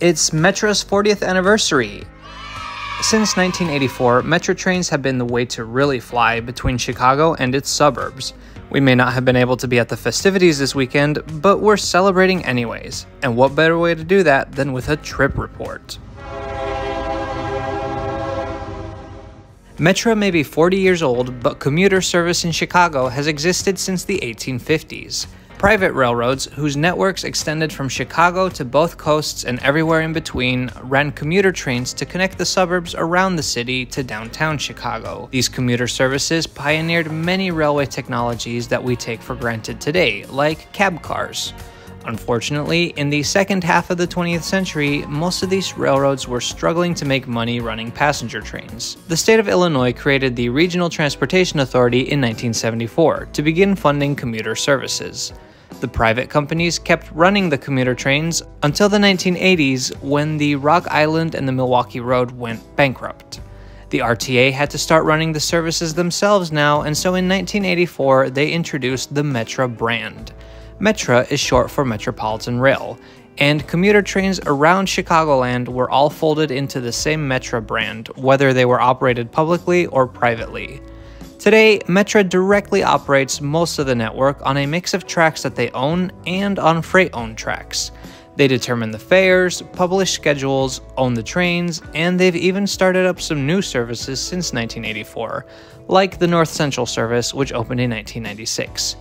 It's Metra's 40th anniversary. Since 1984, Metra trains have been the way to really fly between Chicago and its suburbs. We may not have been able to be at the festivities this weekend, but we're celebrating anyways. And what better way to do that than with a trip report? Metra may be 40 years old, but commuter service in Chicago has existed since the 1850s. Private railroads, whose networks extended from Chicago to both coasts and everywhere in between, ran commuter trains to connect the suburbs around the city to downtown Chicago. These commuter services pioneered many railway technologies that we take for granted today, like cab cars. Unfortunately, in the second half of the 20th century, most of these railroads were struggling to make money running passenger trains. The state of Illinois created the Regional Transportation Authority in 1974 to begin funding commuter services. The private companies kept running the commuter trains until the 1980s when the Rock Island and the Milwaukee Road went bankrupt. The RTA had to start running the services themselves now, and so in 1984 they introduced the Metra brand. Metra is short for Metropolitan Rail, and commuter trains around Chicagoland were all folded into the same Metra brand, whether they were operated publicly or privately. Today, Metra directly operates most of the network on a mix of tracks that they own and on freight owned tracks. They determine the fares, publish schedules, own the trains, and they've even started up some new services since 1984, like the North Central service, which opened in 1996.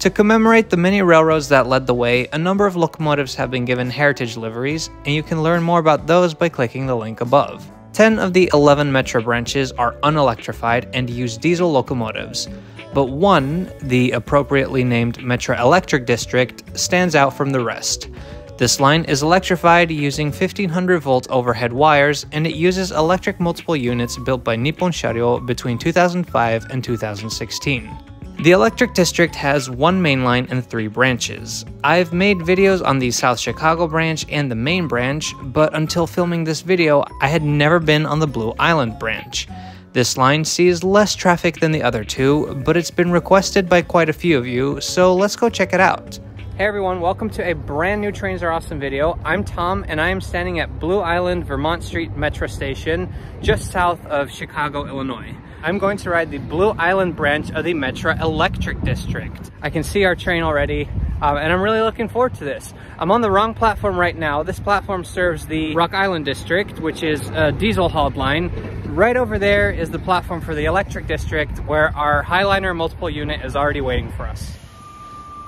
To commemorate the many railroads that led the way, a number of locomotives have been given heritage liveries, and you can learn more about those by clicking the link above. 10 of the 11 Metra branches are unelectrified and use diesel locomotives, but one, the appropriately named Metra Electric District, stands out from the rest. This line is electrified using 1500 volt overhead wires and it uses electric multiple units built by Nippon Sharyo between 2005 and 2016. The electric district has one main line and three branches. I've made videos on the South Chicago branch and the main branch, but until filming this video, I had never been on the Blue Island branch. This line sees less traffic than the other two, but it's been requested by quite a few of you, so let's go check it out. Hey everyone, welcome to a brand new Trains Are Awesome video. I'm Tom and I am standing at Blue Island Vermont Street Metra Station, just south of Chicago, Illinois. I'm going to ride the Blue Island branch of the Metra Electric District. I can see our train already, um, and I'm really looking forward to this. I'm on the wrong platform right now. This platform serves the Rock Island District, which is a diesel hauled line. Right over there is the platform for the Electric District, where our Highliner multiple unit is already waiting for us.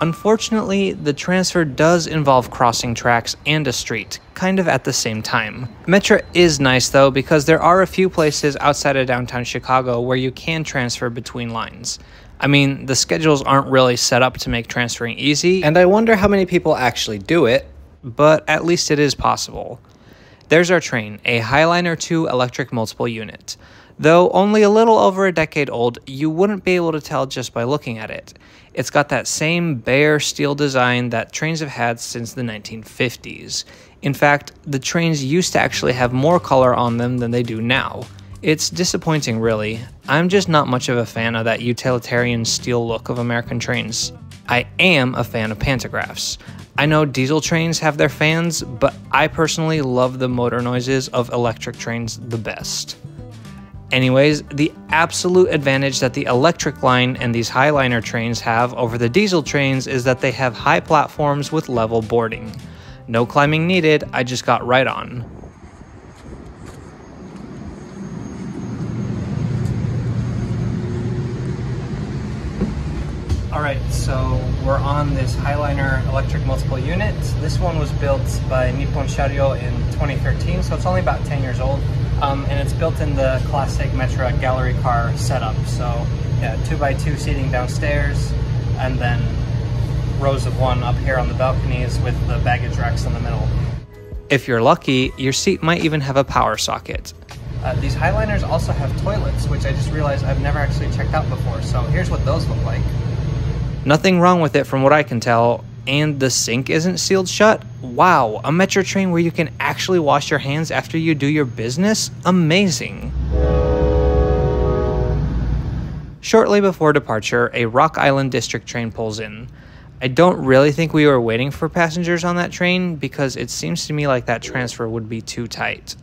Unfortunately, the transfer does involve crossing tracks and a street, kind of at the same time. Metra is nice though because there are a few places outside of downtown Chicago where you can transfer between lines. I mean, the schedules aren't really set up to make transferring easy, and I wonder how many people actually do it, but at least it is possible. There's our train, a Highliner 2 electric multiple unit. Though only a little over a decade old, you wouldn't be able to tell just by looking at it. It's got that same bare steel design that trains have had since the 1950s. In fact, the trains used to actually have more color on them than they do now. It's disappointing, really. I'm just not much of a fan of that utilitarian steel look of American trains. I am a fan of pantographs. I know diesel trains have their fans, but I personally love the motor noises of electric trains the best. Anyways, the absolute advantage that the electric line and these Highliner trains have over the diesel trains is that they have high platforms with level boarding. No climbing needed, I just got right on. Alright, so we're on this Highliner electric multiple unit. This one was built by Nippon Sharyo in 2013, so it's only about 10 years old. Um, and it's built in the classic Metra gallery car setup. So yeah, two by two seating downstairs, and then rows of one up here on the balconies with the baggage racks in the middle. If you're lucky, your seat might even have a power socket. Uh, these Highliners also have toilets, which I just realized I've never actually checked out before, so here's what those look like. Nothing wrong with it from what I can tell, and the sink isn't sealed shut? Wow, a Metra train where you can actually wash your hands after you do your business? Amazing. Shortly before departure, a Rock Island District train pulls in. I don't really think we were waiting for passengers on that train because it seems to me like that transfer would be too tight.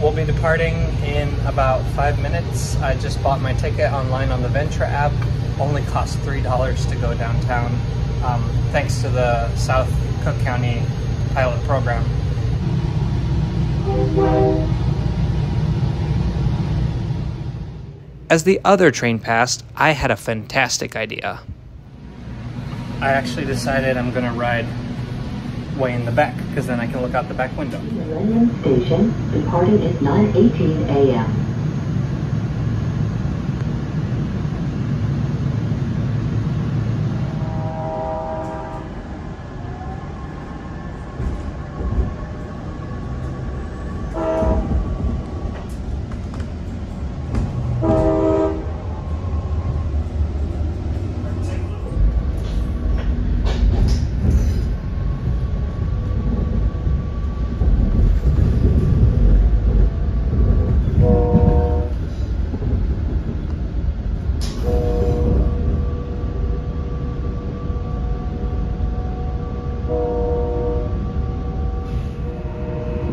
We'll be departing in about five minutes. I just bought my ticket online on the Ventra app. Only cost $3 to go downtown, um, thanks to the South Cook County pilot program. As the other train passed, I had a fantastic idea. I actually decided I'm gonna ride way in the back because then I can look out the back window. Millennium Station, departing at 9.18 a.m.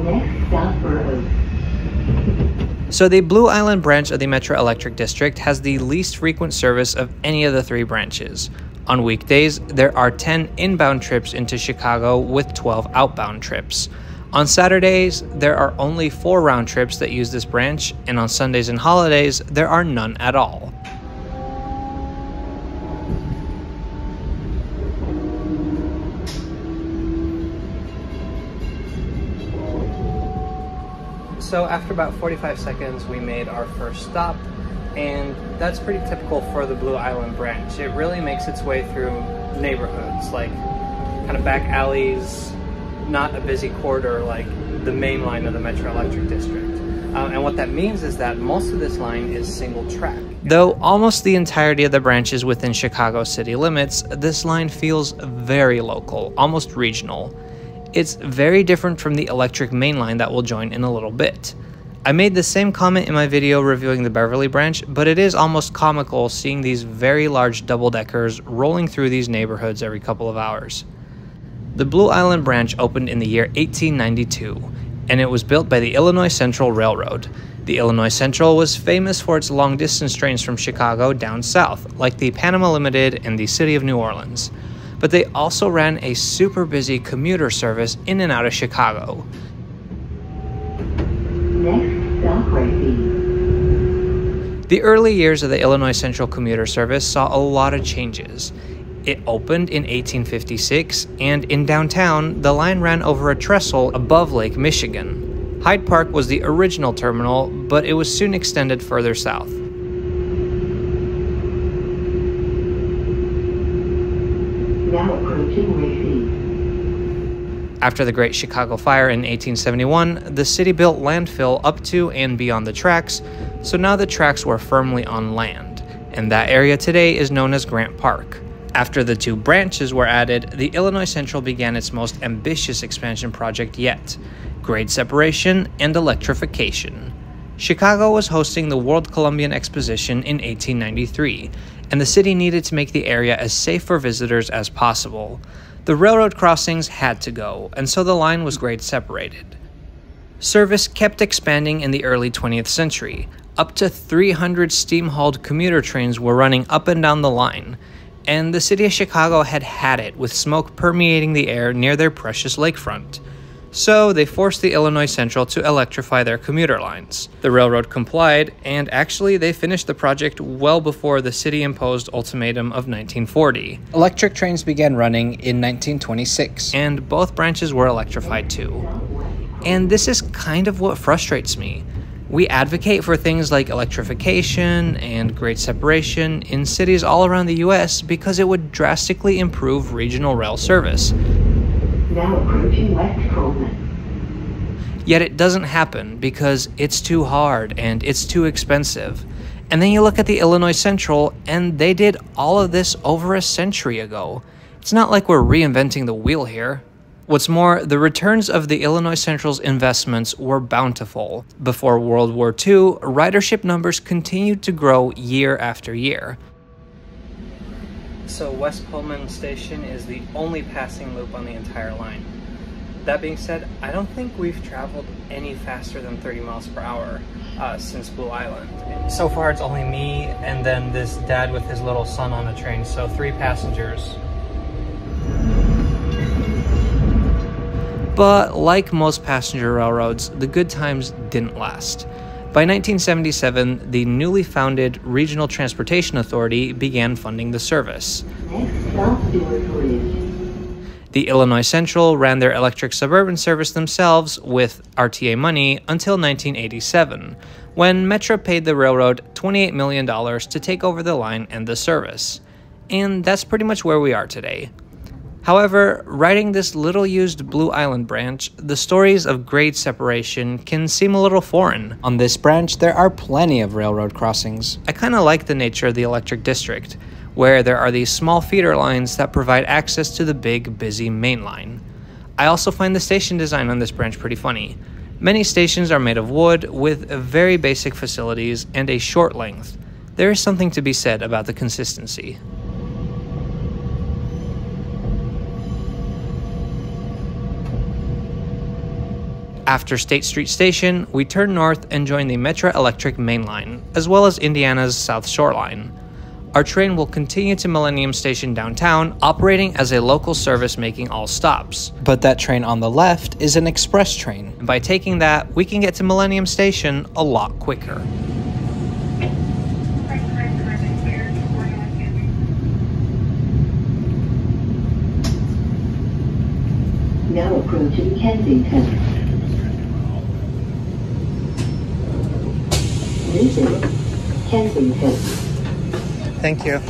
Next stop Burr Oak. So the Blue Island branch of the Metra Electric District has the least frequent service of any of the three branches. On weekdays, there are 10 inbound trips into Chicago with 12 outbound trips. On Saturdays, there are only 4 round trips that use this branch, and on Sundays and holidays, there are none at all. So after about 45 seconds, we made our first stop, and that's pretty typical for the Blue Island branch. It really makes its way through neighborhoods, like kind of back alleys, not a busy corridor like the main line of the Metra Electric District. Uh, and what that means is that most of this line is single track. Though almost the entirety of the branches within Chicago city limits, this line feels very local, almost regional. It's very different from the electric mainline that we'll join in a little bit. I made the same comment in my video reviewing the Beverly branch, but it is almost comical seeing these very large double deckers rolling through these neighborhoods every couple of hours. The Blue Island branch opened in the year 1892, and it was built by the Illinois Central Railroad. The Illinois Central was famous for its long distance trains from Chicago down south, like the Panama Limited and the City of New Orleans but they also ran a super busy commuter service in and out of Chicago. The early years of the Illinois Central commuter service saw a lot of changes. It opened in 1856, and in downtown, the line ran over a trestle above Lake Michigan. Hyde Park was the original terminal, but it was soon extended further south. Now approaching Racine. After the Great Chicago Fire in 1871, the city built landfill up to and beyond the tracks, so now the tracks were firmly on land, and that area today is known as Grant Park. After the two branches were added, the Illinois Central began its most ambitious expansion project yet grade separation and electrification. Chicago was hosting the World Columbian Exposition in 1893, and the city needed to make the area as safe for visitors as possible. The railroad crossings had to go, and so the line was grade separated. Service kept expanding in the early 20th century. Up to 300 steam hauled commuter trains were running up and down the line, and the city of Chicago had had it with smoke permeating the air near their precious lakefront. So they forced the Illinois Central to electrify their commuter lines. The railroad complied, and actually they finished the project well before the city imposed ultimatum of 1940. Electric trains began running in 1926, and both branches were electrified too. And this is kind of what frustrates me. We advocate for things like electrification and grade separation in cities all around the US because it would drastically improve regional rail service. Now approaching West. Yet it doesn't happen because it's too hard and it's too expensive. And then you look at the Illinois Central, and they did all of this over a century ago. It's not like we're reinventing the wheel here. What's more, the returns of the Illinois Central's investments were bountiful. Before World War II, ridership numbers continued to grow year after year. So West Pullman Station is the only passing loop on the entire line. That being said, I don't think we've traveled any faster than 30 miles per hour uh, since Blue Island. So far, it's only me and then this dad with his little son on the train, so three passengers. But like most passenger railroads, the good times didn't last. By 1977, the newly founded Regional Transportation Authority began funding the service. The Illinois Central ran their electric suburban service themselves with RTA money until 1987, when Metra paid the railroad $28 million to take over the line and the service. And that's pretty much where we are today. However, riding this little used Blue Island branch, the stories of grade separation can seem a little foreign. On this branch, there are plenty of railroad crossings. I kinda like the nature of the electric district where there are these small feeder lines that provide access to the big, busy main line. I also find the station design on this branch pretty funny. Many stations are made of wood with very basic facilities and a short length. There is something to be said about the consistency. After State Street Station, we turn north and join the Metra Electric Main Line, as well as Indiana's South Shore Line. Our train will continue to Millennium Station downtown, operating as a local service making all stops. But that train on the left is an express train. And by taking that, we can get to Millennium Station a lot quicker. Now approaching Kensington. Thank you.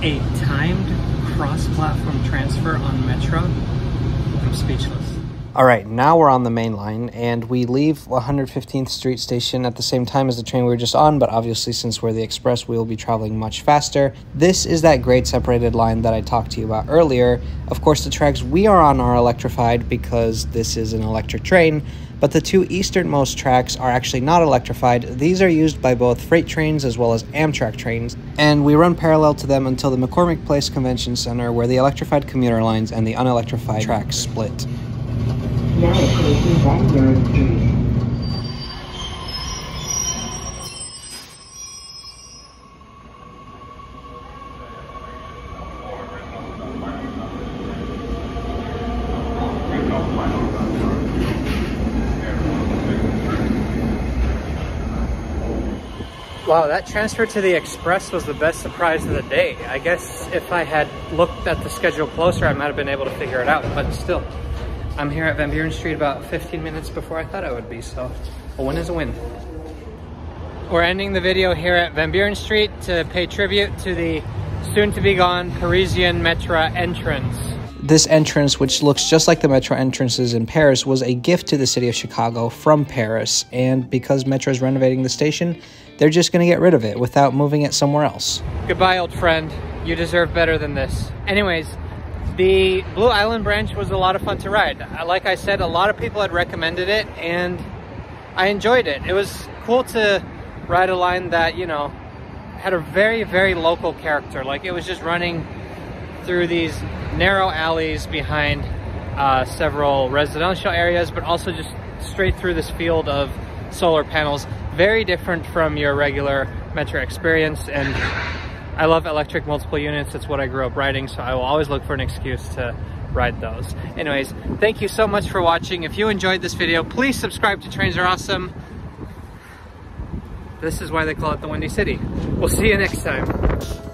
A timed cross-platform transfer on Metra. I'm speechless. All right, now we're on the main line, and we leave 115th Street Station at the same time as the train we were just on. But obviously, since we're the express, we will be traveling much faster. This is that grade separated line that I talked to you about earlier. Of course, the tracks we are on are electrified because this is an electric train. But the two easternmost tracks are actually not electrified. These are used by both freight trains as well as Amtrak trains, and we run parallel to them until the McCormick Place Convention Center, where the electrified commuter lines and the unelectrified tracks split. Now approaching Van Buren Street. Wow, that transfer to the Express was the best surprise of the day. I guess if I had looked at the schedule closer, I might have been able to figure it out, but still. I'm here at Van Buren Street about 15 minutes before I thought I would be, so a win is a win. We're ending the video here at Van Buren Street to pay tribute to the soon-to-be-gone Parisian Metra entrance. This entrance, which looks just like the Metro entrances in Paris, was a gift to the city of Chicago from Paris. And because Metra is renovating the station, they're just going to get rid of it without moving it somewhere else. Goodbye, old friend. You deserve better than this. Anyways, the Blue Island branch was a lot of fun to ride. Like I said, a lot of people had recommended it, and I enjoyed it. It was cool to ride a line that, you know, had a very, very local character. Like it was just running through these narrow alleys behind uh, several residential areas, but also just straight through this field of solar panels. Very different from your regular Metra experience. And I love electric multiple units. That's what I grew up riding. So I will always look for an excuse to ride those. Anyways, thank you so much for watching. If you enjoyed this video, please subscribe to Trains Are Awesome. This is why they call it the Windy City. We'll see you next time.